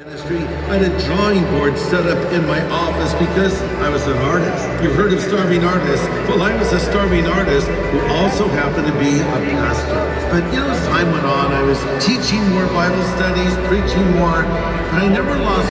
ministry. I had a drawing board set up in my office because I was an artist. You've heard of starving artists. Well, I was a starving artist who also happened to be a pastor. But you know, as time went on, I was teaching more Bible studies, preaching more, but I never lost